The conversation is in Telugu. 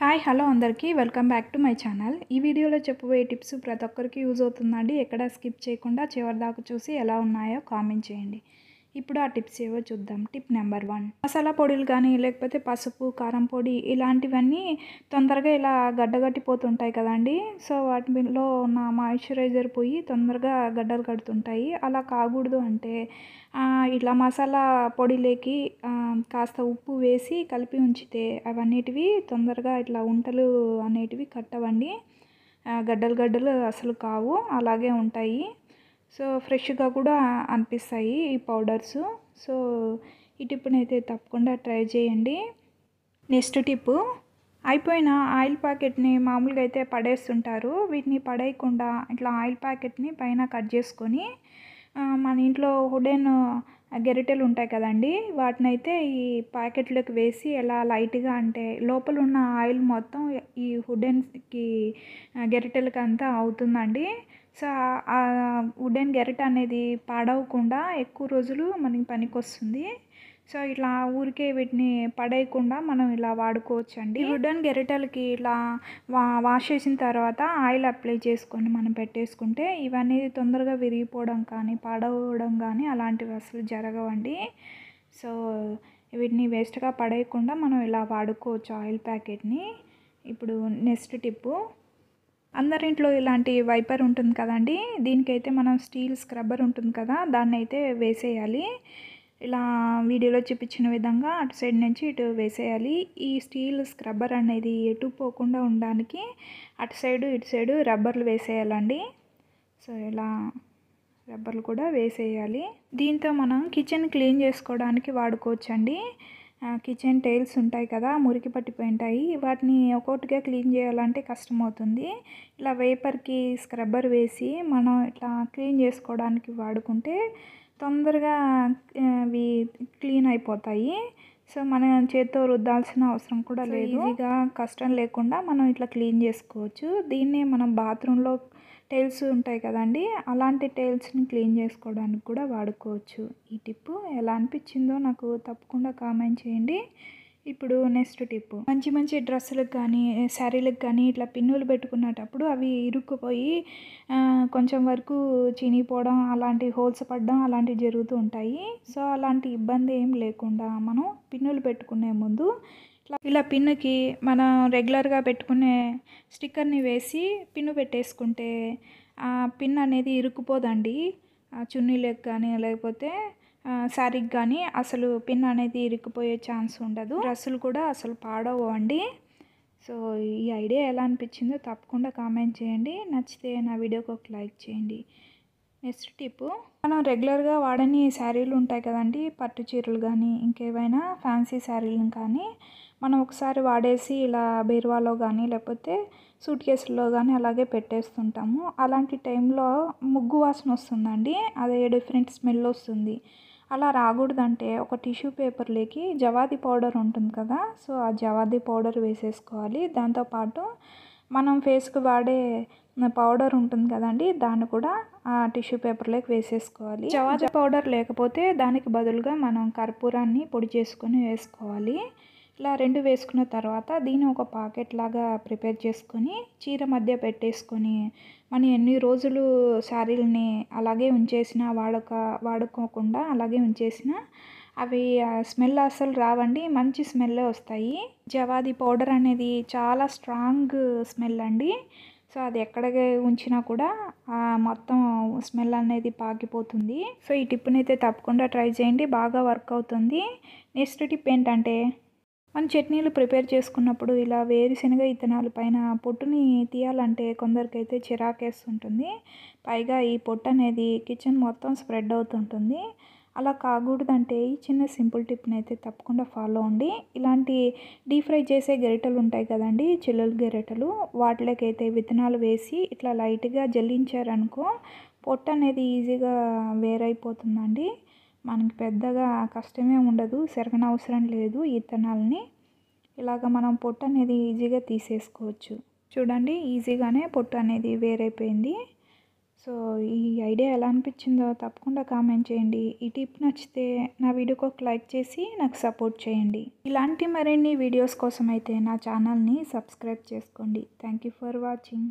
హాయ్ హలో అందరికీ. Welcome back to my channel ఈ వీడియోలో చెప్పబోయే టిప్స్ ప్రతి ఒక్కరికి యూజ్ అవుతుందండి. ఎక్కడ స్కిప్ చేయకుండా చివరి దాకా చూసి ఎలా ఉన్నాయో కామెంట్ చేయండి. ఇప్పుడు ఆ టిప్స్ ఏవో చూద్దాం. Tip number one. మసాలా పొడులు కానీ లేకపోతే పసుపు కారం పొడి ఇలాంటివన్నీ తొందరగా ఇలా గడ్డగట్టిపోతుంటాయి కదండి. సో వాటిలో ఉన్న మాయిశ్చరైజర్ పోయి తొందరగా గడ్డలు కడుతుంటాయి. అలా కాకూడదు అంటే ఇట్లా మసాలా పొడిలోకి కాస్త ఉప్పు వేసి కలిపి ఉంచితే అవన్నిటివి తొందరగా ఇట్లా ఉంటలు అనేటివి కట్టవండి. గడ్డలు గడ్డలు అసలు కావు. అలాగే ఉంటాయి. సో ఫ్రెష్గా కూడా అనిపిస్తాయి ఈ పౌడర్స్. సో ఈ టిప్ని అయితే తప్పకుండా ట్రై చేయండి. నెక్స్ట్ టిప్ అయిపోయిన ఆయిల్ ప్యాకెట్ని మామూలుగా అయితే పడేస్తుంటారు. వీటిని పడేయకుండా ఇట్లా ఆయిల్ ప్యాకెట్ని పైన కట్ చేసుకొని మన ఇంట్లో హుడెన్ గెరిటెలు ఉంటాయి కదండి వాటిని అయితే ఈ ప్యాకెట్లోకి వేసి ఎలా లైట్గా అంటే లోపల ఉన్న ఆయిల్ మొత్తం ఈ హుడెన్కి గెరిటెలకి అంతా అవుతుందండి. సో ఆ వుడెన్ గెరెట్ అనేది పాడవకుండా ఎక్కువ రోజులు మనకి పనికొస్తుంది. సో ఇట్లా ఊరికే వీటిని పడేయకుండా మనం ఇలా వాడుకోవచ్చండి. వుడెన్ గెరిటెలకి ఇలా వా వాష్ చేసిన తర్వాత ఆయిల్ అప్లై చేసుకొని మనం పెట్టేసుకుంటే ఇవన్నీ తొందరగా విరిగిపోవడం కానీ పాడవడం కానీ అలాంటివి అసలు జరగవండి. సో వీటిని వేస్ట్గా పడేయకుండా మనం ఇలా వాడుకోవచ్చు ఆయిల్ ప్యాకెట్ని. ఇప్పుడు నెక్స్ట్ టిప్పు అందరింట్లో ఇలాంటి వైపర్ ఉంటుంది కదండి. దీనికైతే మనం స్టీల్ స్క్రబ్బర్ ఉంటుంది కదా దాన్ని అయితే వేసేయాలి. ఇలా వీడియోలో చూపించిన విధంగా అటు సైడ్ నుంచి ఇటు వేసేయాలి. ఈ స్టీల్ స్క్రబ్బర్ అనేది ఎటు పోకుండా ఉండడానికి అటు సైడు ఇటు సైడు రబ్బర్లు వేసేయాలండి. సో ఇలా రబ్బర్లు కూడా వేసేయాలి. దీంతో మనం కిచెన్ క్లీన్ చేసుకోవడానికి వాడుకోవచ్చండి. కిచెన్ టైల్స్ ఉంటాయి కదా మురికి పట్టిపోయి ఉంటాయి వాటిని ఒక్కొక్కటిగా క్లీన్ చేయాలంటే కష్టం అవుతుంది ఇలా వేపర్కి స్క్రబ్బర్ వేసి మనం ఇట్లా క్లీన్ చేసుకోవడానికి వాడుకుంటే తొందరగా అవి క్లీన్ అయిపోతాయి. సో మనం చేత్తో రుద్దాల్సిన అవసరం కూడా లేదు. ఈజీగా కష్టం లేకుండా మనం ఇట్లా క్లీన్ చేసుకోవచ్చు. దీన్నే మనం బాత్రూంలో టైల్స్ ఉంటాయి కదండి అలాంటి టైల్స్ని క్లీన్ చేసుకోవడానికి కూడా వాడుకోవచ్చు. ఈ టిప్ ఎలా అనిపించిందో నాకు తప్పకుండా కామెంట్ చేయండి. ఇప్పుడు నెక్స్ట్ టిప్ మంచి మంచి డ్రెస్సులకు కానీ శారీలకు కానీ ఇట్లా పిన్నులు పెట్టుకున్నటప్పుడు అవి ఇరుక్కుపోయి కొంచెం వరకు చినిగిపోవడం అలాంటి హోల్స్ పడడం అలాంటివి జరుగుతూ ఉంటాయి. సో అలాంటి ఇబ్బంది ఏం లేకుండా మనం పిన్నులు పెట్టుకునే ముందు ఇట్లా ఇలా పిన్నుకి మనం రెగ్యులర్గా పెట్టుకునే స్టిక్కర్ని వేసి పిన్ను పెట్టేసుకుంటే ఆ పిన్ అనేది ఇరుక్కుపోదండి. ఆ చున్నీలకు కానీ లేకపోతే శారీకి కానీ అసలు పిన్ అనేది ఇరుక్కుపోయే ఛాన్స్ ఉండదు. డ్రెస్సులు కూడా అసలు పాడవు అండి సో ఈ ఐడియా ఎలా అనిపించిందో తప్పకుండా కామెంట్ చేయండి. నచ్చితే నా వీడియోకి ఒక లైక్ చేయండి. నెక్స్ట్ టిప్ మనం రెగ్యులర్గా వాడని శారీలు ఉంటాయి కదండి పట్టు చీరలు కానీ ఇంకేవైనా ఫ్యాన్సీ శారీలు కానీ మనం ఒకసారి వాడేసి ఇలా బీరువాలో కానీ లేకపోతే సూట్ కేసుల్లో కానీ అలాగే పెట్టేస్తుంటాము. అలాంటి టైంలో ముగ్గు వాసన వస్తుందండి అదే డిఫరెంట్ స్మెల్ వస్తుంది. అలా రాకూడదంటే ఒక టిష్యూ పేపర్లోకి జవాది పౌడర్ ఉంటుంది కదా సో ఆ జవాది పౌడర్ వేసేసుకోవాలి. దాంతోపాటు మనం ఫేస్కి వాడే పౌడర్ ఉంటుంది కదండి దాన్ని కూడా ఆ టిష్యూ పేపర్లోకి వేసేసుకోవాలి. జవాది పౌడర్ లేకపోతే దానికి బదులుగా మనం కర్పూరాన్ని పొడి చేసుకొని వేసుకోవాలి. ఇలా రెండు వేసుకున్న తర్వాత దీన్ని ఒక పాకెట్ లాగా ప్రిపేర్ చేసుకొని చీర మధ్య పెట్టేసుకొని మనం ఎన్ని రోజులు శారీలని అలాగే ఉంచేసినా వాడక వాడుకోకుండా అలాగే ఉంచేసినా అవి స్మెల్ అసలు రావండి మంచి స్మెల్ వస్తాయి. జవాది పౌడర్ అనేది చాలా స్ట్రాంగ్ స్మెల్ అండి. సో అది ఎక్కడ ఉంచినా కూడా ఆ మొత్తం స్మెల్ అనేది పాకిపోతుంది. సో ఈ టిప్ని అయితే తప్పకుండా ట్రై చేయండి బాగా వర్క్ అవుతుంది. నెక్స్ట్ టిప్ ఏంటంటే మనం చట్నీలు ప్రిపేర్ చేసుకున్నప్పుడు ఇలా వేరుశనగ ఇత్తనాల పైన పొట్టుని తీయాలంటే కొందరికైతే చిరాకేస్తుంటుంది. పైగా ఈ పొట్టు అనేది కిచెన్ మొత్తం స్ప్రెడ్ అవుతుంటుంది. అలా కాకూడదంటే ఈ చిన్న సింపుల్ టిప్ని అయితే తప్పకుండా ఫాలో అండి ఇలాంటి డీప్ ఫ్రై చేసే గరిటెలు ఉంటాయి కదండి చిల్లుల గరిటెలు. వాటిలోకైతే విత్తనాలు వేసి ఇట్లా లైట్గా జల్లించారనుకో పొట్టు అనేది ఈజీగా వేరైపోతుందండి. మనకి పెద్దగా కష్టమే ఉండదు సెరగనవసరం లేదు ఈ విత్తనాలని ఇలాగ మనం పొట్టు అనేది ఈజీగా తీసేసుకోవచ్చు. చూడండి ఈజీగానే పొట్టు అనేది వేరైపోయింది. సో ఈ ఐడియా ఎలా అనిపించిందో తప్పకుండా కామెంట్ చేయండి. ఈ టిప్ నచ్చితే నా వీడియోకి ఒక లైక్ చేసి నాకు సపోర్ట్ చేయండి. ఇలాంటి మరిన్ని వీడియోస్ కోసం అయితే నా ఛానల్ని సబ్స్క్రైబ్ చేసుకోండి. Thank you for watching.